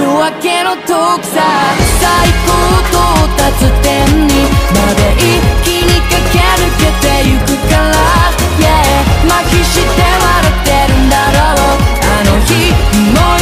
夜明けの遠くさ最高到達点にまで一気に駆け抜けてゆくから。Yeah 麻痺して笑ってるんだろう。あの日も